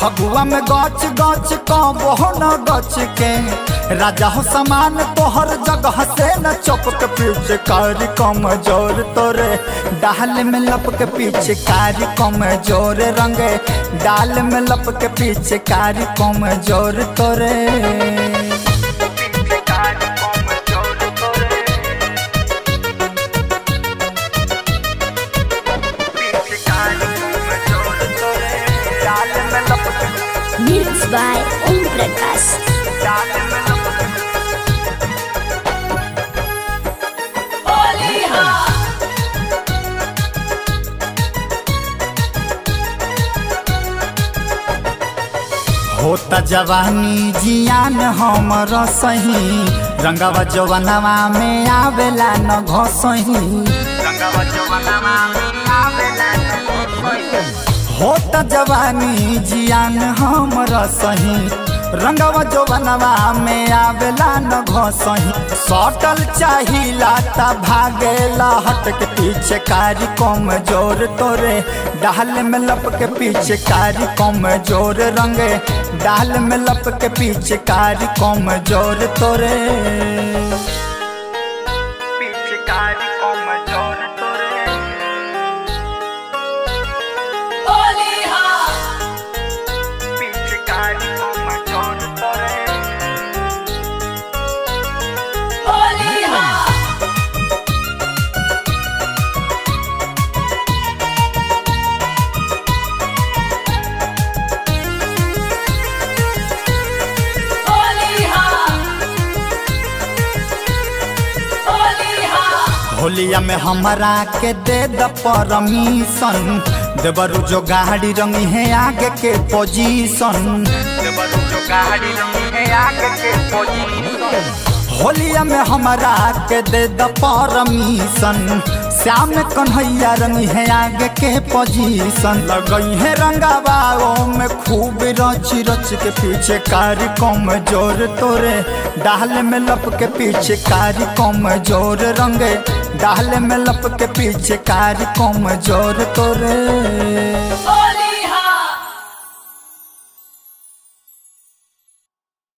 फगुआ में गच गच कबो न गच के? राजा हो समान तोहर जगह से न चपक पीछे कारी कमज़ोर तोरे। डाल में लप के पीछे कारी कमज़ोर रंगे। डाल में लप के पीछे कारी कमज़ोर तोरे। प्रकाश डाल में लपक होता जवानी जियान हमर सही। रंगवा जवनवा में आवेला न घसही। रंगवा जवाना में आवेला होता जवानी जियान हमर सही। रंगवा जवनवा में आवेला न घसही। सटल चाहिला ता भागेला हट के पीछे कारी कम ज़ोर तोरे। डाल में लप के पीछे कारी कम ज़ोर रंगे। डाल में लप के पीछे कारी कम ज़ोर तोरे। होलिया में हमारा के दे द परमिशन। देवरु जो गाड़ी रंगी है आगे के पोजीशन देवरू जो गाड़ी रंगी है आगे के पोजीशन होलिया में हमरा के दे द परमिशन। श्याम कन्हैया रंगी है आगे के पोजीशन लगई है रंगाबाओ में खूब रच रच के पीछे कारी कम ज़ोर तोरे। डाल में लप के पीछे कारी कम ज़ोर रंगे। डाल में लप के पीछे कारी कम ज़ोर तोरे।